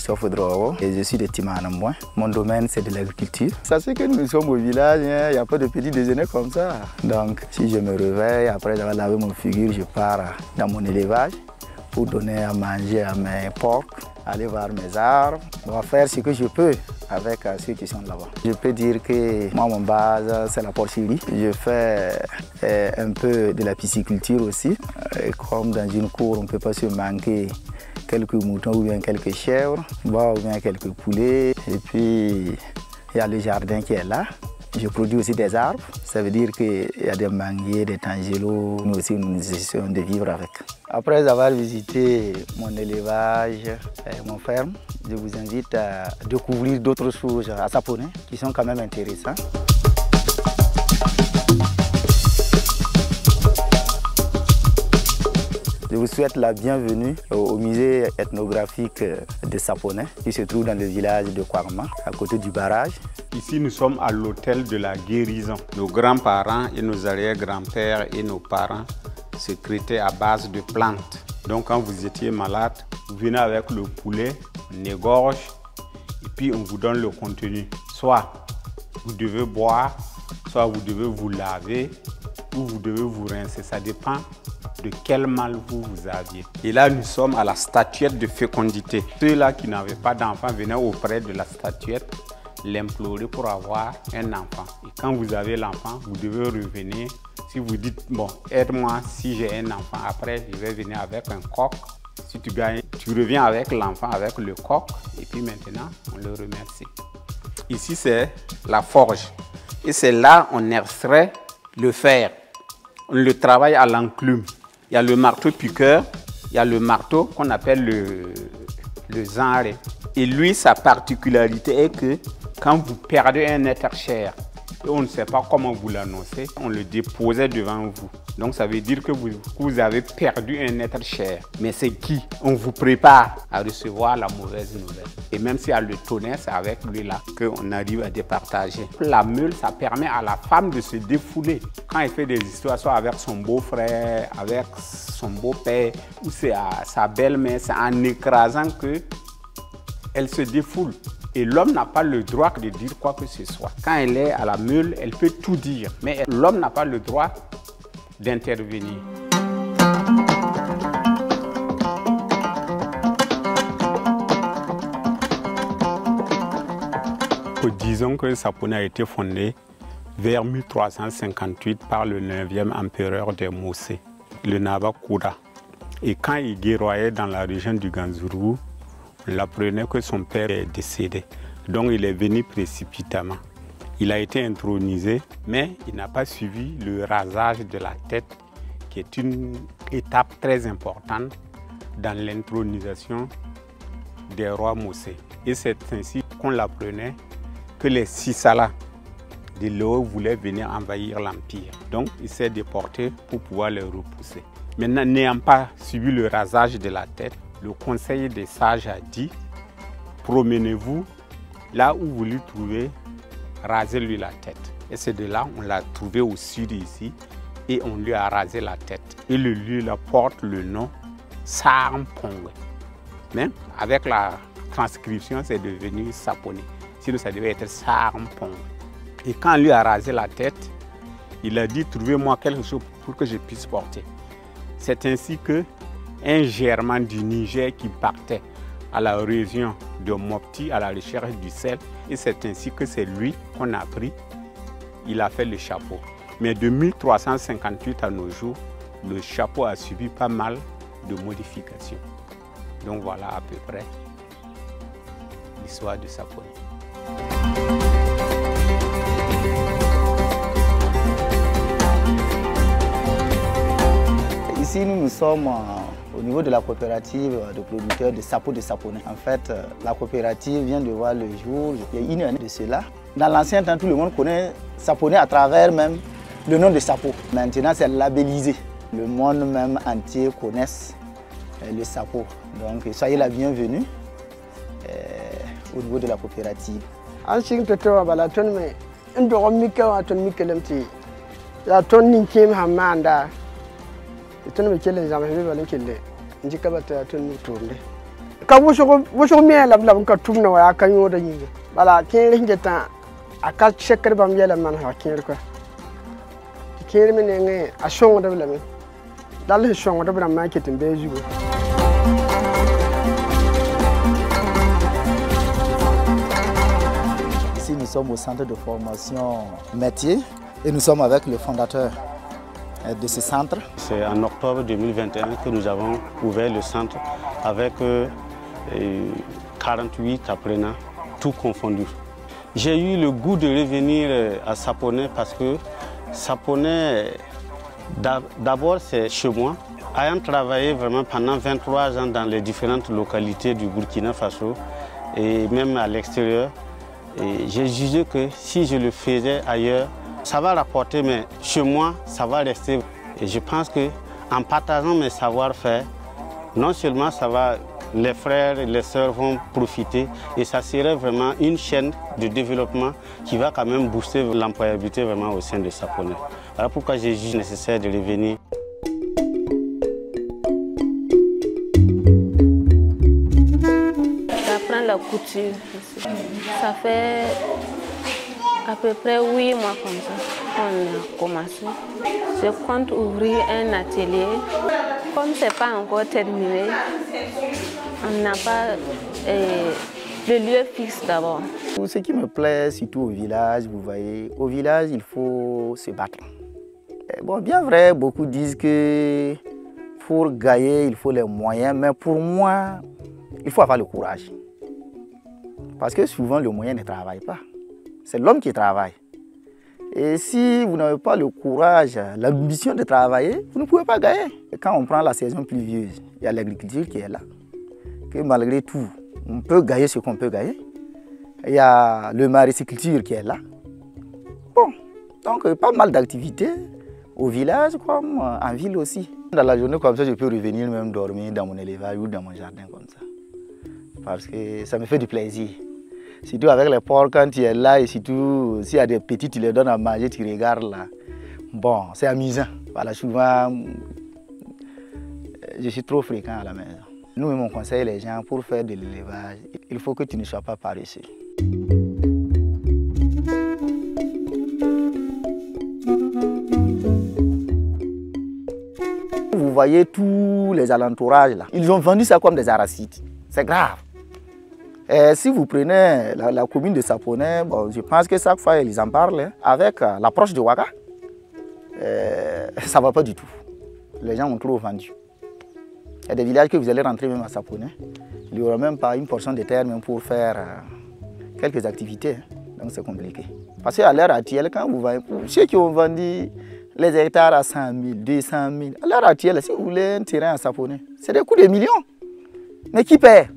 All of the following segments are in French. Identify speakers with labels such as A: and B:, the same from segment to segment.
A: je suis de Timanamboin. Mon domaine, c'est de l'agriculture. Ça que nous sommes au village, hein, il n'y a pas de petit déjeuner comme ça. Donc, si je me réveille, après avoir lavé mon figure, je pars dans mon élevage pour donner à manger à mes porcs, aller voir mes arbres, on faire ce que je peux avec ceux qui sont là-bas. Je peux dire que moi, mon base, c'est la porcherie. Je fais euh, un peu de la pisciculture aussi. Et comme dans une cour, on ne peut pas se manquer quelques moutons ou bien quelques chèvres, ou bien quelques poulets. Et puis, il y a le jardin qui est là. Je produis aussi des arbres. Ça veut dire qu'il y a des manguiers, des tangélos. Nous aussi, nous essayons de vivre avec. Après avoir visité mon élevage et mon ferme, je vous invite à découvrir d'autres choses à Saponé qui sont quand même intéressantes. Je vous souhaite la bienvenue au musée ethnographique de Saponet qui se trouve dans le village de Kwarma, à côté du barrage.
B: Ici, nous sommes à l'hôtel de la guérison. Nos grands-parents et nos arrière-grands-pères et nos parents se traitaient à base de plantes. Donc, quand vous étiez malade, vous venez avec le poulet, une égorge, et puis on vous donne le contenu. Soit vous devez boire, soit vous devez vous laver, ou vous devez vous rincer. Ça dépend de quel mal vous, vous aviez. Et là, nous sommes à la statuette de fécondité. Ceux-là qui n'avaient pas d'enfant venaient auprès de la statuette l'implorer pour avoir un enfant. Et quand vous avez l'enfant, vous devez revenir. Si vous dites, bon, aide-moi si j'ai un enfant, après je vais venir avec un coq. Si tu gagnes, tu reviens avec l'enfant, avec le coq, et puis maintenant, on le remercie. Ici, c'est la forge. Et c'est là on extrait le fer. On le travaille à l'enclume. Il y a le marteau piqueur, il y a le marteau qu'on appelle le, le. Et lui, sa particularité est que quand vous perdez un être cher, on ne sait pas comment vous l'annoncer, on le déposait devant vous. Donc ça veut dire que vous, avez perdu un être cher. Mais c'est qui? On vous prépare à recevoir la mauvaise nouvelle. Et même si elle le tonnerre, c'est avec lui là qu'on arrive à départager. La meule, ça permet à la femme de se défouler. Quand elle fait des histoires, soit avec son beau-frère, avec son beau-père, ou c'est à sa belle-mère, c'est en écrasant que elle se défoule. Et l'homme n'a pas le droit de dire quoi que ce soit. Quand elle est à la meule, elle peut tout dire. Mais l'homme n'a pas le droit d'intervenir. Disons que Sapone a été fondé vers 1358 par le 9e empereur des Mosé, le Nabakura. Et quand il guerroyait dans la région du Ganzuru, l'apprenait que son père est décédé. Donc il est venu précipitamment. Il a été intronisé, mais il n'a pas suivi le rasage de la tête, qui est une étape très importante dans l'intronisation des rois Mosé. Et c'est ainsi qu'on l'apprenait que les Sisala de l'eau voulaient venir envahir l'Empire. Donc il s'est déporté pour pouvoir les repousser. Maintenant, n'ayant pas suivi le rasage de la tête, le conseil des sages a dit, promenez-vous là où vous lui trouvez, rasez-lui la tête. Et c'est de là on l'a trouvé au sud ici et on lui a rasé la tête. Et le lieu là porte le nom Sarampong. Mais avec la transcription, c'est devenu Saponé. Sinon, ça devait être Sarampong. Et quand on lui a rasé la tête, il a dit trouvez-moi quelque chose pour que je puisse porter. C'est ainsi que un germain du Niger qui partait à la région de Mopti à la recherche du sel. Et c'est ainsi que c'est lui qu'on a pris. Il a fait le chapeau. Mais de 1358 à nos jours, le chapeau a subi pas mal de modifications. Donc voilà à peu près l'histoire de Saponi.
A: Ici, nous, nous sommes au niveau de la coopérative de producteurs de sapo de Saponet. En fait, la coopérative vient de voir le jour il y a une année de cela. Dans l'ancien temps, tout le monde connaît Saponet à travers même le nom de Sapo. Maintenant, c'est labellisé. Le monde même entier connaît le Sapo. Donc, soyez la bienvenue euh, au niveau de la coopérative.
C: ton ton nji ka bata ton mi to ne ka wʋsg me la b la b n ka tʋmna wa yaa ka yõoda yĩnga bala kẽer sẽn getã a ka sekd bãmb yɛla manesga kẽer koa tɩ kẽer me. Nengẽ a sõngdb lame dal sẽn sõngdb rãmbã n ket n bee zugo
A: Ici, nous sommes au centre de formation métier et nous sommes avec le fondateur de ce centre.
D: C'est en octobre 2021 que nous avons ouvert le centre avec euh, 48 apprenants, tout confondu. J'ai eu le goût de revenir euh, à Saponnet parce que Saponnet, d'abord c'est chez moi. Ayant travaillé vraiment pendant 23 ans dans les différentes localités du Burkina Faso et même à l'extérieur, j'ai jugé que si je le faisais ailleurs, ça va rapporter, mais chez moi, ça va rester. Et je pense qu'en partageant mes savoir-faire, non seulement ça va, les frères et les sœurs vont profiter et ça serait vraiment une chaîne de développement qui va quand même booster l'employabilité vraiment au sein de Saponnet. Voilà pourquoi j'ai jugé nécessaire de revenir.
E: J'apprends la couture. Ça fait à peu près huit mois comme ça qu'on a commencé. Je compte ouvrir un atelier. Comme ce n'est pas encore terminé, on n'a pas euh, le lieu fixe d'abord.
A: Ce qui me plaît, surtout au village, vous voyez, au village, il faut se battre. Bon, bien vrai, beaucoup disent que pour gagner, il faut les moyens, mais pour moi, il faut avoir le courage. Parce que souvent, le moyen ne travaille pas. C'est l'homme qui travaille. Et si vous n'avez pas le courage, l'ambition de travailler, vous ne pouvez pas gagner. Quand on prend la saison pluvieuse, il y a l'agriculture qui est là. Malgré tout, on peut gagner ce qu'on peut gagner. Il y a le maréciculture qui est là. Bon, donc pas mal d'activités au village comme en ville aussi. Dans la journée comme ça, je peux revenir même dormir dans mon élevage ou dans mon jardin comme ça. Parce que ça me fait du plaisir. Surtout avec les porcs, quand tu es là et surtout s'il y a des petits, tu les donnes à manger, tu regardes là. Bon, c'est amusant. Voilà, souvent, je suis trop fréquent à la maison. Nous, on conseille les gens pour faire de l'élevage, il faut que tu ne sois pas paresseux. Vous voyez tous les alentourages là. Ils ont vendu ça comme des aracides. C'est grave. Et si vous prenez la, commune de Saponnet, bon, je pense que chaque fois ils en parlent, hein, avec euh, l'approche de Ouaga, euh, ça ne va pas du tout. Les gens ont trop vendu. Il y a des villages que vous allez rentrer même à Saponnet, il n'y aura même pas une portion de terre même pour faire euh, quelques activités. hein. Donc c'est compliqué. Parce qu'à l'heure actuelle, quand vous pour ceux qui ont vendu les hectares à 100 000, 200 000, à l'heure actuelle, si vous voulez un terrain à Saponnet, c'est des coûts de millions. Mais qui paie?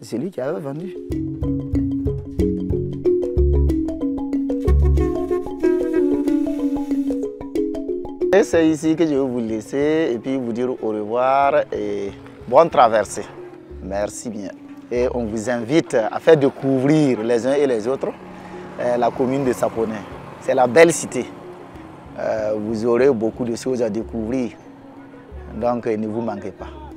A: C'est celui qui avait vendu. Et c'est ici que je vais vous laisser et puis vous dire au revoir et bonne traversée. Merci bien. Et on vous invite à faire découvrir les uns et les autres euh, la commune de Saponnet. C'est la belle cité. Euh, vous aurez beaucoup de choses à découvrir. Donc ne vous manquez pas.